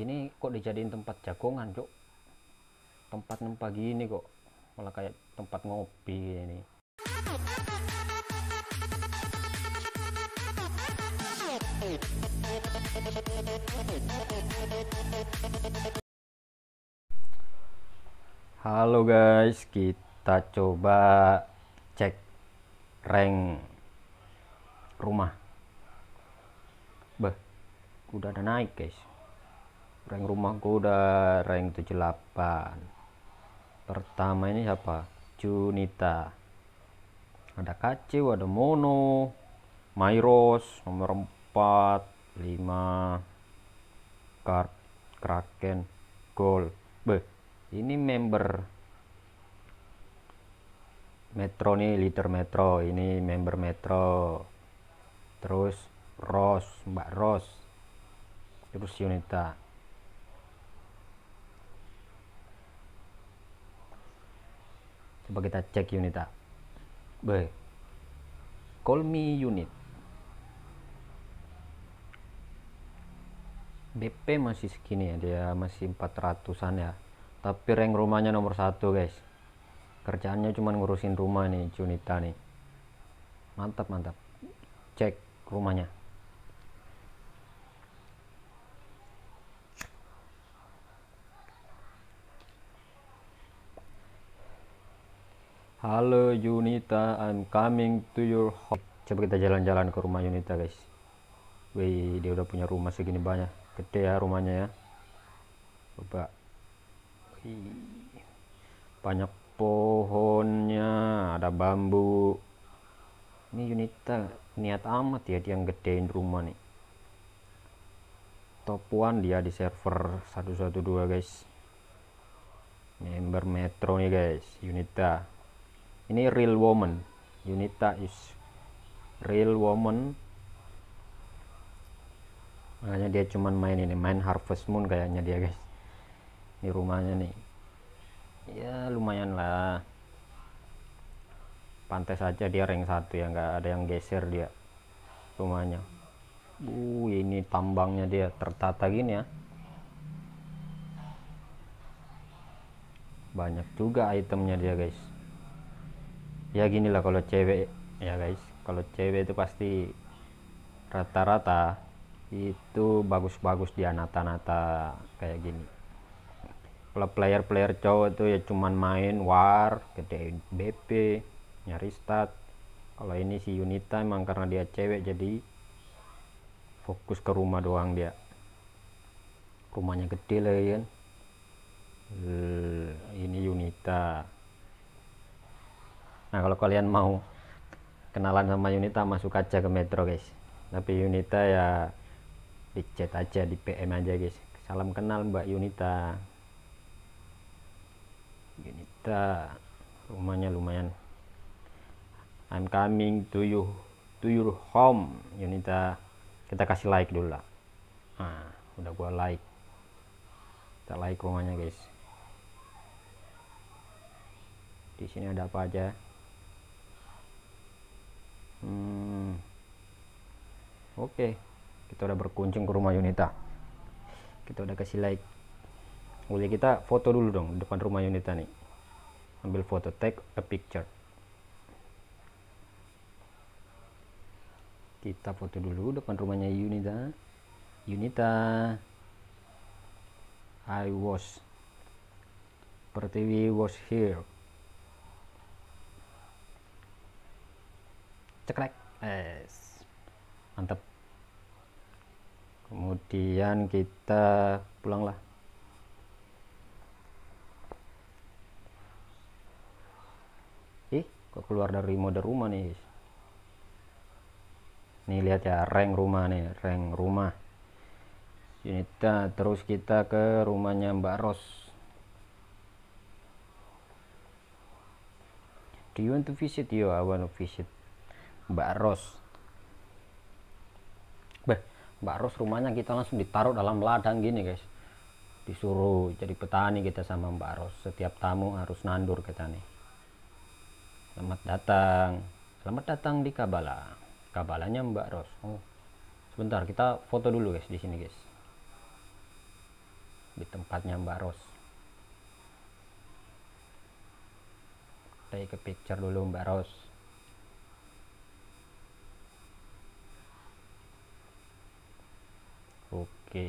ini kok dijadiin tempat jagongan cok tempat nempa gini kok. Malah kayak tempat ngopi ini. Halo guys. Kita coba cek rank rumah. Bah udah ada naik guys rank rumahku udah rank 78 pertama ini siapa? Junita. Ada Kacau ada Mono Myros nomor 4 5 Card Kraken Gold. Beh ini member Metro nih leader Metro. Ini member Metro. Terus Ros Mbak Ros. Terus Yunita coba kita cek Yunita B. Call me unit. BP masih segini ya dia masih 400an ya. Tapi rank rumahnya nomor satu guys. Kerjaannya cuma ngurusin rumah nih Junita nih. Mantap mantap. Cek rumahnya Halo Yunita, I'm coming to your home. Coba kita jalan-jalan ke rumah Yunita guys. Wih, dia udah punya rumah segini banyak. Gede ya rumahnya ya. Coba. Wih, banyak pohonnya, ada bambu. Ini Yunita niat amat ya dia gedein rumah nih. Top 1 dia di server 112 guys. Member Metro nih guys, Yunita ini real woman. Unita is real woman. Makanya dia cuman main ini main Harvest Moon kayaknya dia guys. Ini rumahnya nih. Ya lumayan lah. Pantai saja dia rank satu ya nggak ada yang geser dia rumahnya. Uh ini tambangnya dia tertata gini ya. Banyak juga itemnya dia guys ya gini lah kalau cewek ya guys kalau cewek itu pasti rata-rata itu bagus-bagus dia nata-nata kayak gini. Kalau player-player cowok itu ya cuman main war gede BP nyari stat. Kalau ini si Unita emang karena dia cewek jadi fokus ke rumah doang dia. Rumahnya gede lah ya kan. Ini Unita Nah kalau kalian mau kenalan sama Yunita masuk aja ke Metro guys. Tapi Yunita ya di chat aja di PM aja guys. Salam kenal Mbak Yunita. Yunita rumahnya lumayan. I'm coming to you to your home Yunita. Kita kasih like dulu lah. Nah, udah gua like. Kita like rumahnya guys. Di sini ada apa aja? Hmm. Oke, okay. kita udah berkunjung ke rumah Yunita. Kita udah kasih like. Boleh kita foto dulu dong depan rumah Yunita nih. Ambil foto, take a picture. Kita foto dulu depan rumahnya Yunita. Yunita. I was. Pertiwi was here. Cekrek. Es. Mantap kemudian kita pulang lah ih kok keluar dari mode rumah nih nih lihat ya rank rumah nih rank rumah. Unita terus kita ke rumahnya Mbak Ros. Do you want to visit? Yo I want to visit Mbak Ros. Beh, Mbak Ros rumahnya kita langsung ditaruh dalam ladang gini guys. Disuruh jadi petani kita sama Mbak Ros. Setiap tamu harus nandur kita nih. Selamat datang. Selamat datang di Kabala. Kabalanya Mbak Ros. Oh sebentar kita foto dulu guys di sini guys. Di tempatnya Mbak Ros. Take a picture dulu Mbak Ros oke.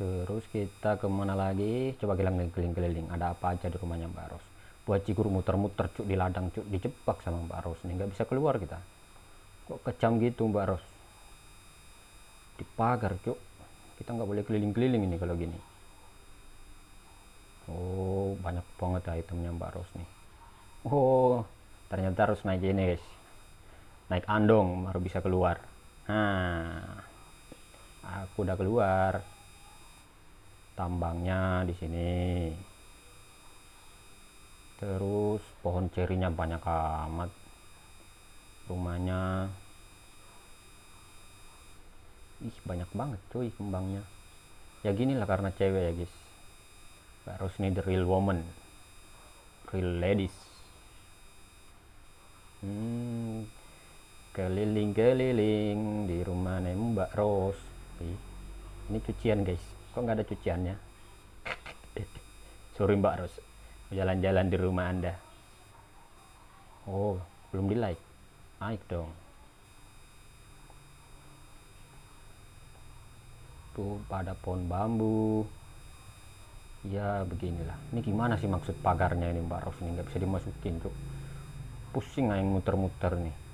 Terus kita ke mana lagi? Coba keliling-keliling. Ada apa aja di rumahnya Mbak Ros? Buat cikur muter-muter cuk di ladang cuk dijebak sama Mbak Ros nih. Nggak bisa keluar kita. Kok kecam gitu Mbak Ros? Di pagar cuk. Kita nggak boleh keliling-keliling ini kalau gini. Oh banyak banget ya itemnya Mbak Ros nih. Oh ternyata harus naik ini naik andong baru bisa keluar. Nah aku udah keluar. Tambangnya di sini. Terus pohon cerinya banyak amat. Rumahnya. Ih banyak banget cuy kembangnya. Ya gini lah karena cewek ya guys. Harus nih the real woman. Real ladies. Hmm, keliling-keliling di rumah Mbak Ros. Ini cucian guys. Kok nggak ada cuciannya? Sorry mbak Ros. Jalan-jalan di rumah anda. Oh belum di like naik dong. Tuh pada pohon bambu. Ya beginilah. Ini gimana sih maksud pagarnya ini mbak Ros? Ini nggak bisa dimasukin tuh pusing aja muter-muter nih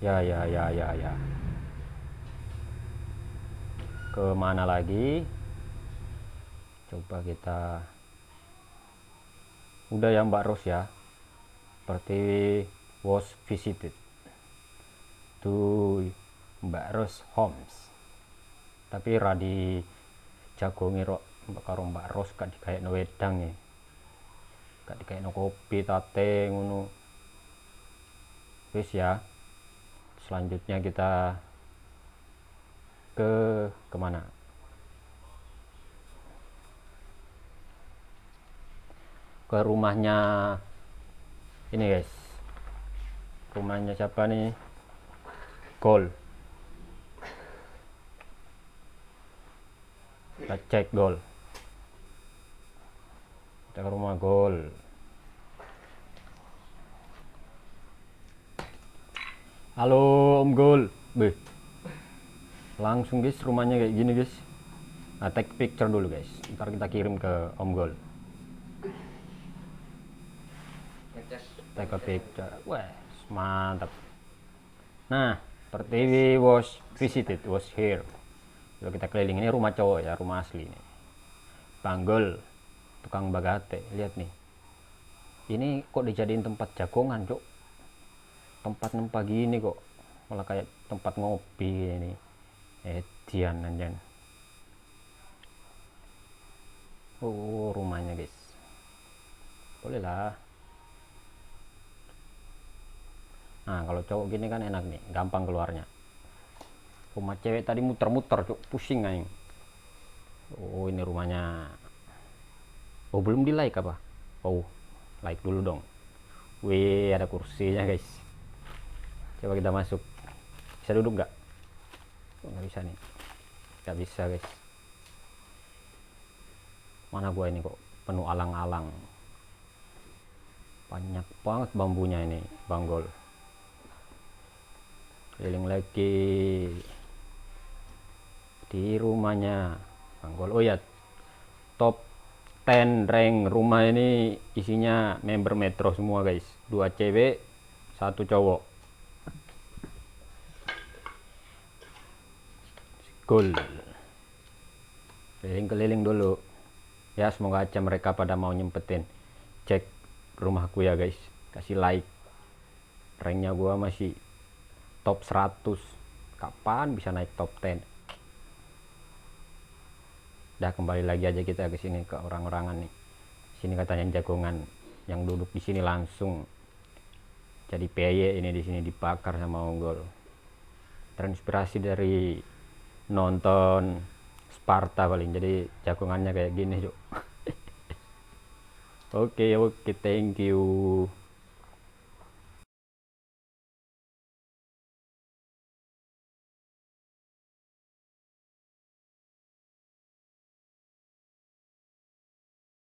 ya ya ya ya ya. Ke mana lagi? Coba kita. Udah ya Mbak Ros ya. Seperti was visited to Mbak Ros Homes tapi radi jagongi rok karo Mbak Ros gak kayak no wedang ya gak kayak no kopi tate ngono. Wis ya selanjutnya kita ke ke mana? Ke rumahnya ini guys. Rumahnya siapa nih? Gol kita cek Gol kita ke rumah Gol halo Om Gol Beh. Langsung guys rumahnya kayak gini guys. Nah take picture dulu guys. Ntar kita kirim ke Om Gol take a picture. Wah mantap. Nah seperti was visited was here. Kalau kita keliling. Ini rumah cowok ya rumah asli nih Panggol tukang bagate. Lihat nih. Ini kok dijadiin tempat jagongan cok tempat nempa gini kok. Malah kayak tempat ngopi ini. Edian anjan. Oh rumahnya guys. Boleh lah. Nah kalau cowok gini kan enak nih. Gampang keluarnya. Rumah cewek tadi muter-muter cok pusing aing oh ini rumahnya. Oh belum di like apa? Oh like dulu dong. Wih ada kursinya guys coba kita masuk. Bisa duduk nggak? Nggak bisa nih? Nggak bisa guys. Mana gua ini kok penuh alang-alang? Banyak banget bambunya ini banggol. Keliling lagi. Di rumahnya. Banggol. Oh ya top 10 rank rumah ini isinya member metro semua guys. Dua cewek satu cowok Cool. Keliling-keliling dulu. Ya semoga aja mereka pada mau nyempetin. Cek rumahku ya guys. Kasih like. Ranknya gua masih top 100. Kapan bisa naik top 10? Dah kembali lagi aja kita ke sini ke orang-orangan nih. Sini katanya jagongan yang duduk di sini langsung jadi PY ini di sini dibakar sama Unggul. Terinspirasi dari nonton Sparta paling. Jadi jagongannya kayak gini yuk oke okay, oke okay, thank you